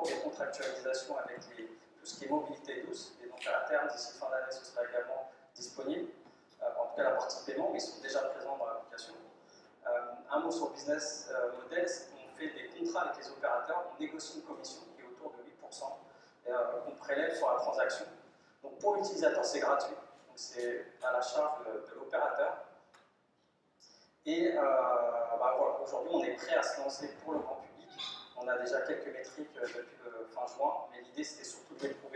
cours de contractualisation avec tout ce qui est mobilité douce, et donc à terme, d'ici fin d'année, ce sera également disponible. en tout cas, la partie paiement, ils sont déjà présents dans l'application. un mot sur business model, c'est qu'on fait des contrats avec les opérateurs, on négocie une commission qui est autour de 8% qu'on prélève sur la transaction. Donc pour l'utilisateur, c'est gratuit, donc c'est à la charge de, l'opérateur. Et euh, bah voilà, aujourd'hui, on est prêt à se lancer pour le. On a déjà quelques métriques euh, depuis le fin juin, mais l'idée c'était surtout de.